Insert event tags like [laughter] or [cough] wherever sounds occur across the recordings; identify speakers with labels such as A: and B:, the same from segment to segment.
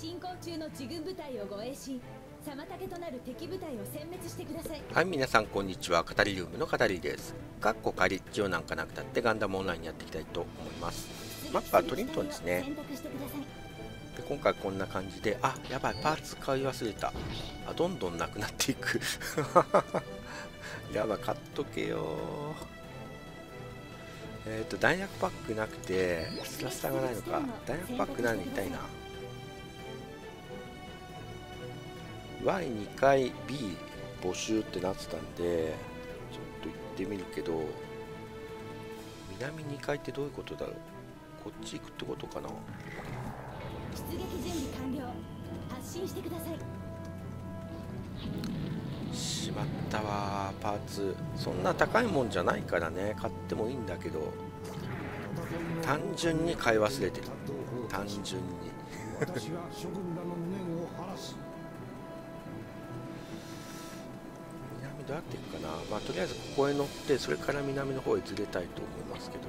A: 進行中の自軍部隊を護衛し妨げとなる敵部隊を殲滅してください。
B: はい皆さんこんにちは。語りルームの語りです。かっこ仮っちをなんかなくたってガンダムオンラインやっていきたいと思います。マップはトリントンですね。で今回こんな感じであやばいパーツ買い忘れた。あどんどんなくなっていく。[laughs] やばい買っとけよ。えっ、ー、と弾薬パックなくてスラスタがないのか。弾薬パックないの痛いな Y2 回 B 募集ってなってたんでちょっと行ってみるけど南2階ってどういうことだろう？こっち行くってことかな？
A: 出撃準備完了。発進してください。
B: しまったわパーツ。そんな高いもんじゃないからね。買ってもいいんだけど単純に買い忘れてる。単純に [laughs] どうやって行くかな。まあとりあえずここへ乗ってそれから南の方へずれたいと思いますけど。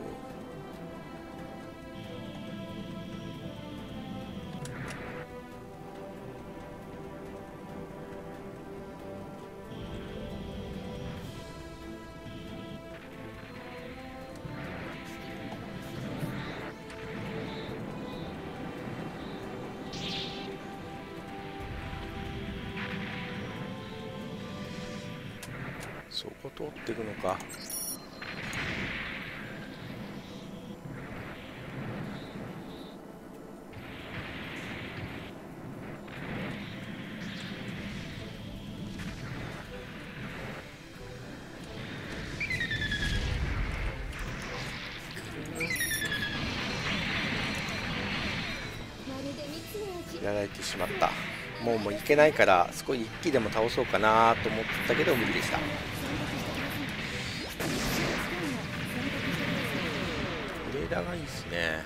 B: そこ通っていくのか。やられてしまった。もうもう行けないから少し一気でも倒そうかなと思ってたけど無理でした。枝がいいですね。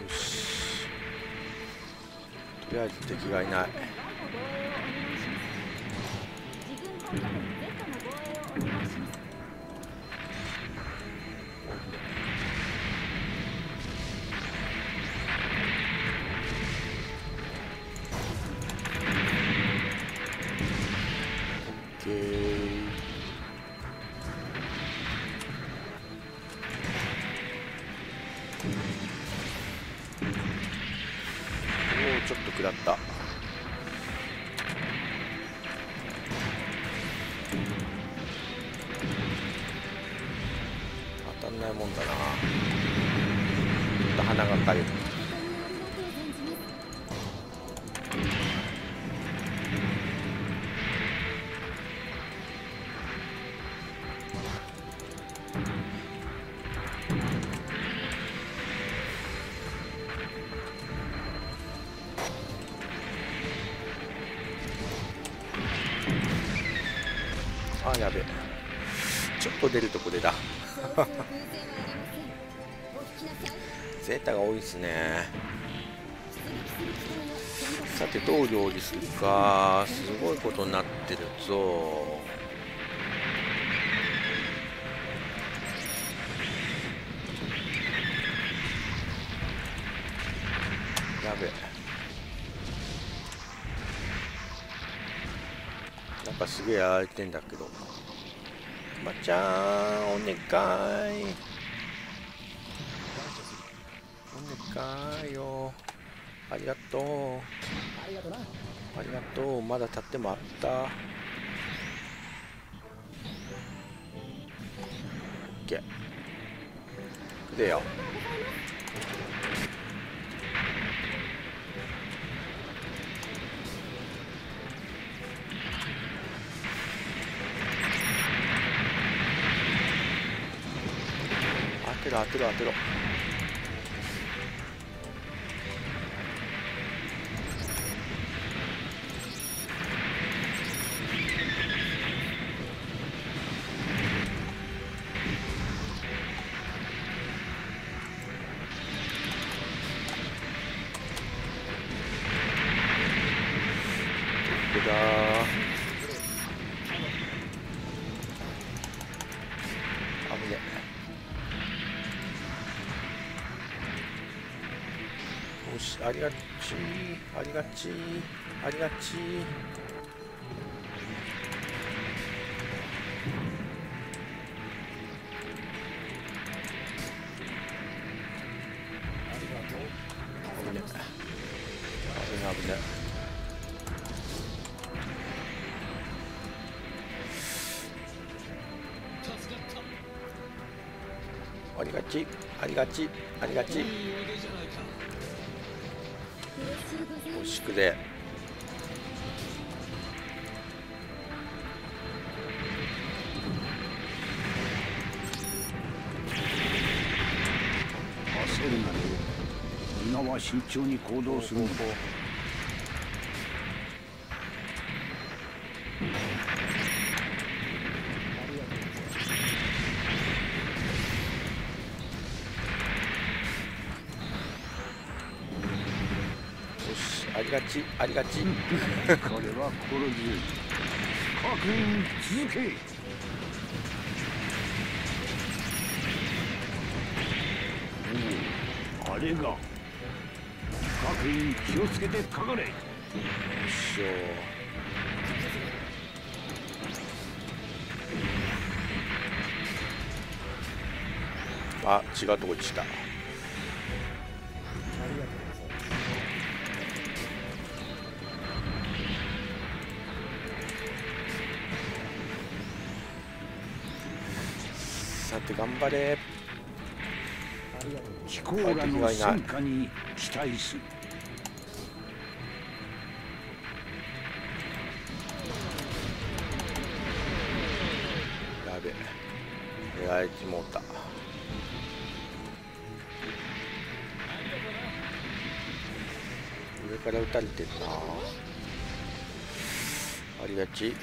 B: よし。とりあえず敵がいない。オあやべちょっと出るとこでだ [laughs] ゼータが多いですね。さてどう料理するか。すごいことになってるぞ。やべなんかすげえやられてんだけど。まちゃんお願い。お願いよ。ありがとう。
C: ありがとな
B: ありがとう。まだ立ってもあった。オッケー。くでよ。ろ当てろ当てろ。ありがちありがちありがち。危ね危ね危ねありがち。ありがちありがち
A: 嬉しいございます
B: 惜しくで
C: 焦るなよ皆は慎重に行動するんだ。
B: ありがちありがち。
C: 彼は心強い確認続け。おおあれが各員気をつけてかかれ。
B: よいしょ。あ違うとこ行ってた張れ。
C: 気候らの進化に期待する。
B: やべえ。もうた。上から撃たれてんな。ありがち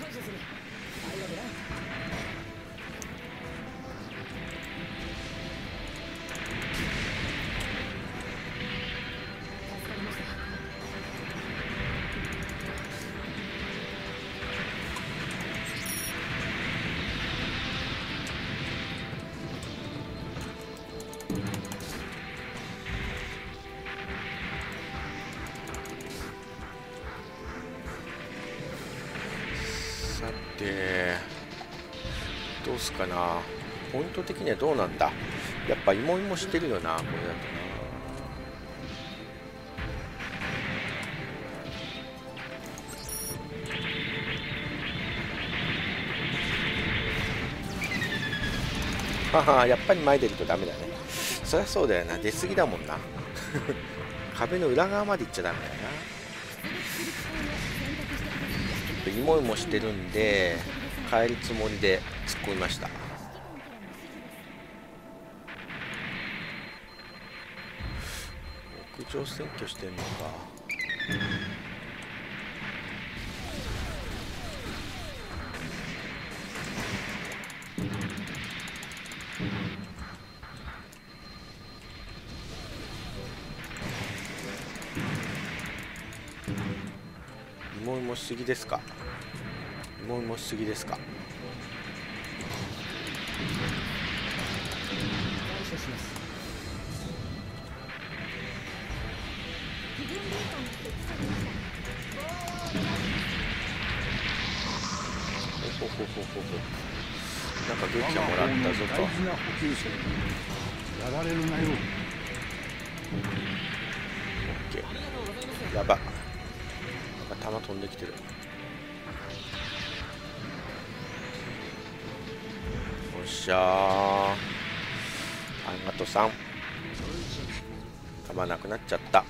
B: かな。ポイント的にはどうなんだ。やっぱ芋芋してるよなこれだと。なははやっぱり前出るとダメだね。そりゃそうだよな。出過ぎだもんな。[laughs] 壁の裏側まで行っちゃダメだよな。芋芋してるんで変えるつもりで突っ込みました。屋上占拠してんのか。芋芋しすぎですか？芋芋しすぎですか。ほほほほほなんか武器をもらったぞと。
C: やられるなよ。
B: オッケー。やば。なんか弾飛んできてるっしゃー。ありがとうさん。弾なくなっちゃった。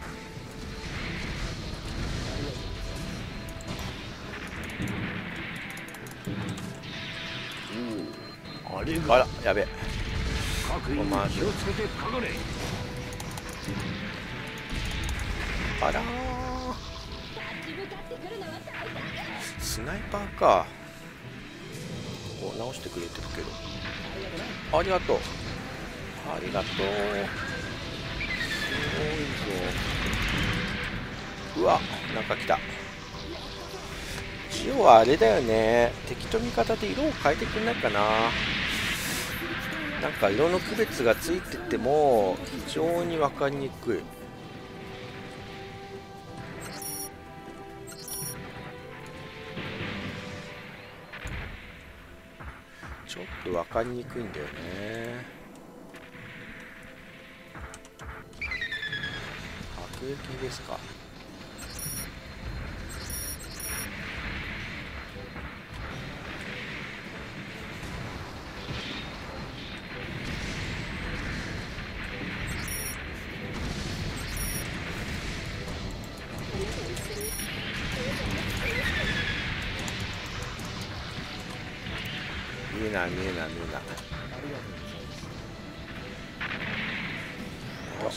B: あらやべ。え
C: 各員
B: まず
C: 気をつけてかかれ。
B: あらスナイパーか。こう直してくれてるけどありがとう。ありがとう。すごいぞうわなんか来た。ジオはあれだよね。敵と味方で色を変えてくんないかな。なんか色の区別がついてても非常に分かりにくい。かりにくいんだよね。迫撃ですか。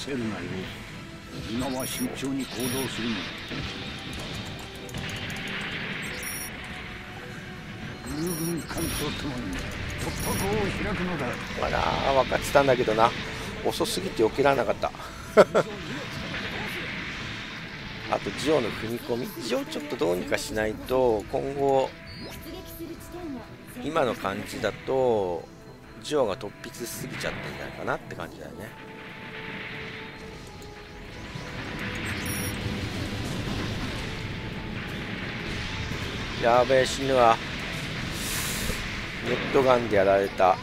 C: 焦るなよ今は慎重に行動するの。だ遊軍艦とともに突破口を開くのだ。
B: あら分かってたんだけどな。遅すぎて避けられなかった。[laughs] あとジオの踏み込み。ジオちょっとどうにかしないと今後今の感じだとジオが突筆しすぎちゃってんじゃないかなって感じだよね。やべえ死ぬわ。ネットガンでやられた。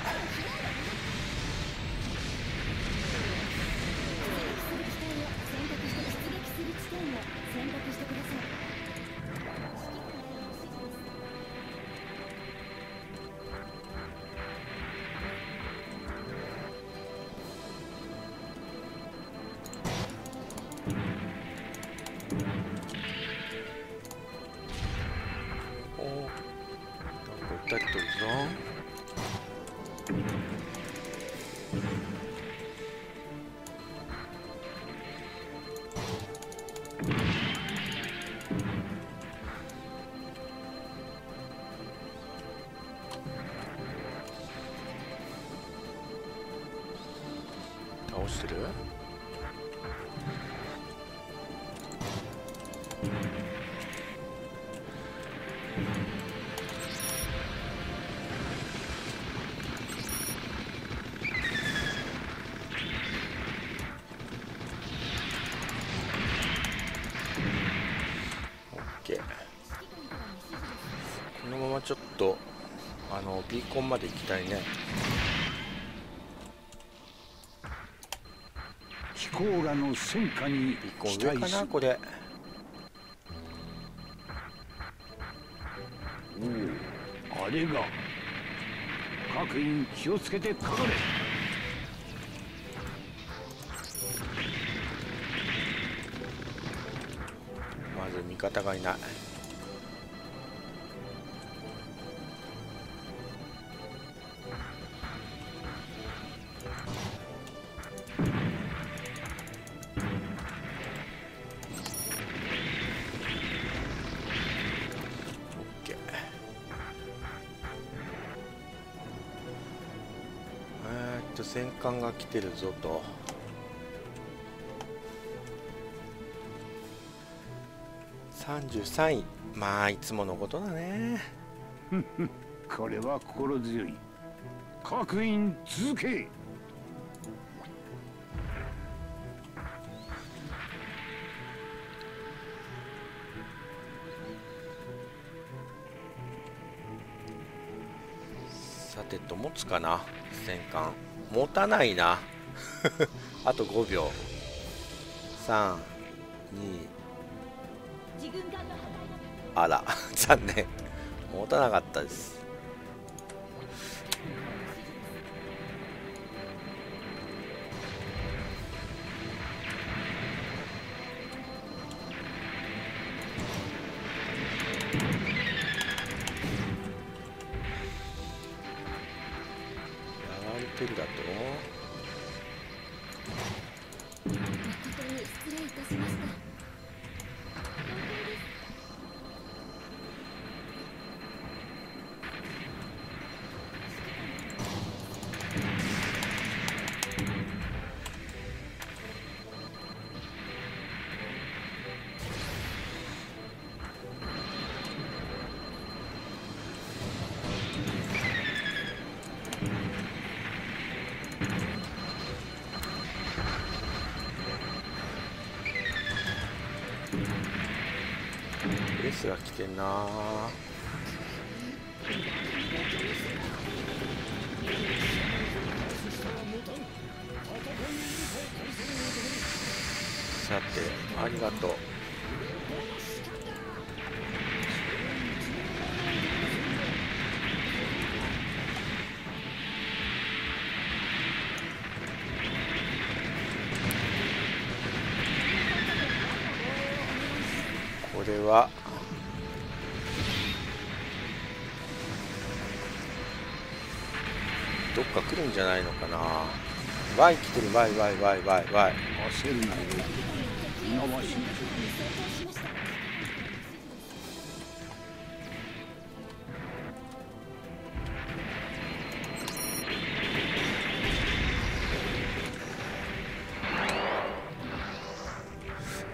B: ちょっとあのビーコンまで行きたいね。
C: 飛行らの戦果に
B: ビーコな？これ
C: 役員気をつけてかかれ。
B: まず味方がいない。ーっと戦艦が来てるぞと。33位まあいつものことだね。[laughs]
C: これは心強い。各員続け。
B: さてと持つかな。戦艦持たないな。[laughs] あと5秒。32
A: 自軍艦の破壊
B: あら [laughs] 残念。持たなかったですやられてるだと？
A: 誠に失礼いたしました。
B: レスが来てんな。さてありがとう。じゃないのかな。ワイ来てるワイワイワイワイワイ。
C: 焦るなよ今は慎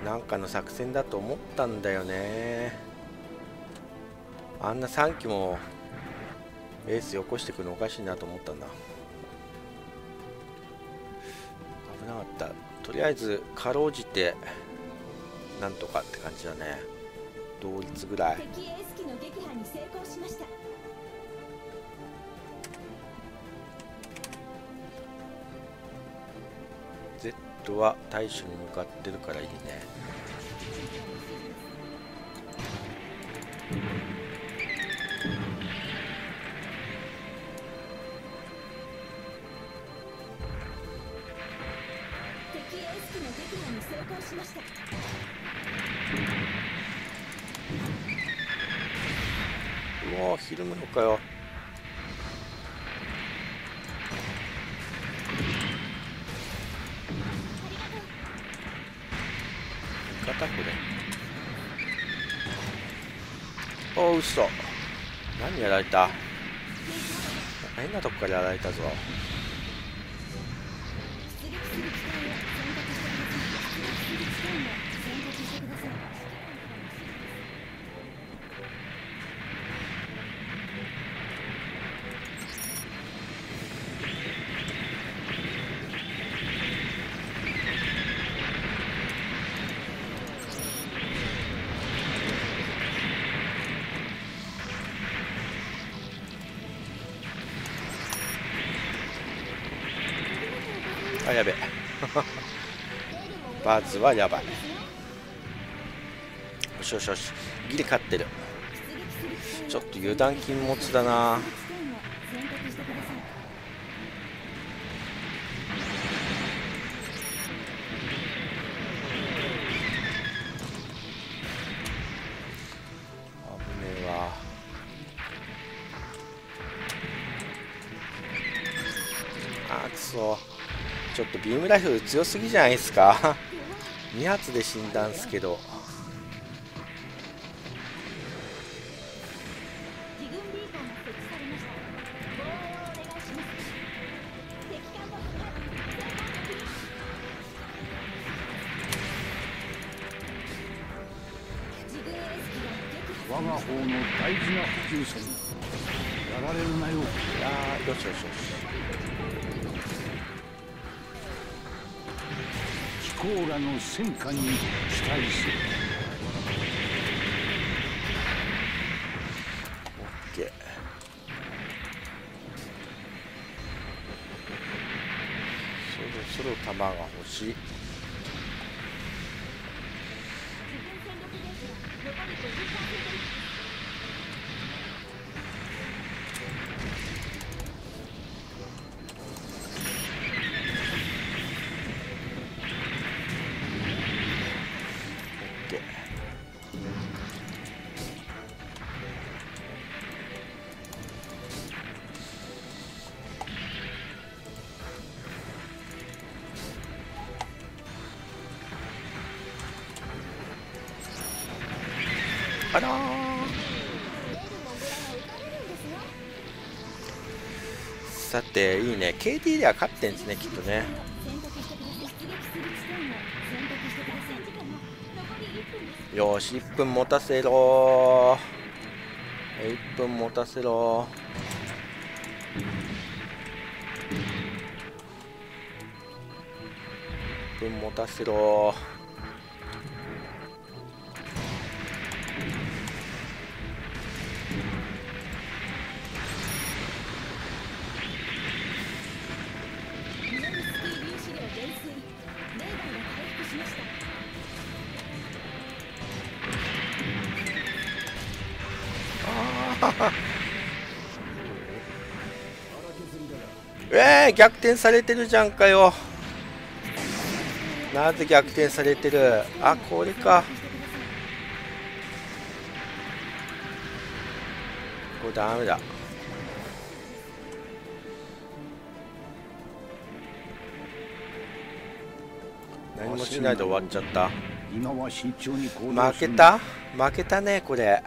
B: なんかの作戦だと思ったんだよね。あんな3機もエースよこしてくるのおかしいなと思ったんだとりあえずかろうじてなんとかって感じだね。同率ぐらい。Z は大将に向かってるからいいね
A: 成功しました。
B: うわひるむのかよ味方これ。おう嘘何やられた。変なとこからやられたぞ。
A: する
B: バズはやばい。よしよしよし。ギリ勝ってる。ちょっと油断禁物だな。
A: 地点を選択してください
B: 危ねえわ。あくそ。ちょっとビームライフル強すぎじゃないですか。2発で死んだんすけど。
C: 我が方の大事な補給線やられるなよ。
B: いやーよしよしよし
C: コーラの戦果に期待する。
B: OK そろそろ弾が欲しい。かな。さていいね。KT では勝ってんですねきっとね。よし1分持たせろ1分持たせろ1分持たせろ逆転されてるじゃんかよ。なぜ逆転されてる？あこれか。これダメだ。何もしないで終わっちゃった。
C: 今は慎重に行動する。
B: 負けた？負けたねこれ。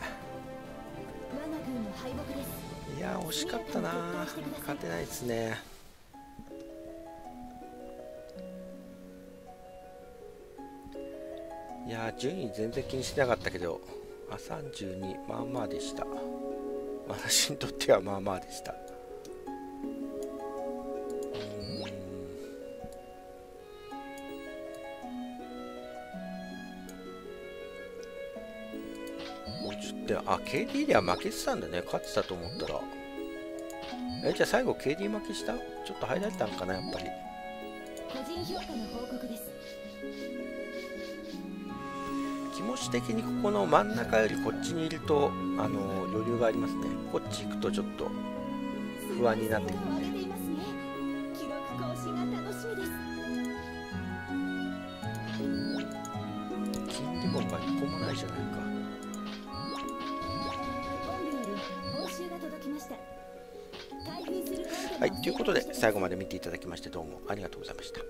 B: いや惜しかったな。勝てないですねいや順位全然気にしてなかったけどあ32まあまあでした。私にとってはまあまあでした。うーん。もうちょっとあ KD では負けてたんだね。勝ってたと思ったら。えじゃあ最後 KD 負けした？ちょっと入られたんかなやっぱり。
A: 個人評価の報告です。
B: 気持ち的にここの真ん中よりこっちにいるとあの余裕がありますね。こっち行くとちょっと不安になってくる
A: 上げていますね記録更新が楽しみです
B: 金リボンが1個もないじゃないか。
A: 本部より報酬が届きました開封するコンテナ
B: はいということで最後まで見ていただきましてどうもありがとうございました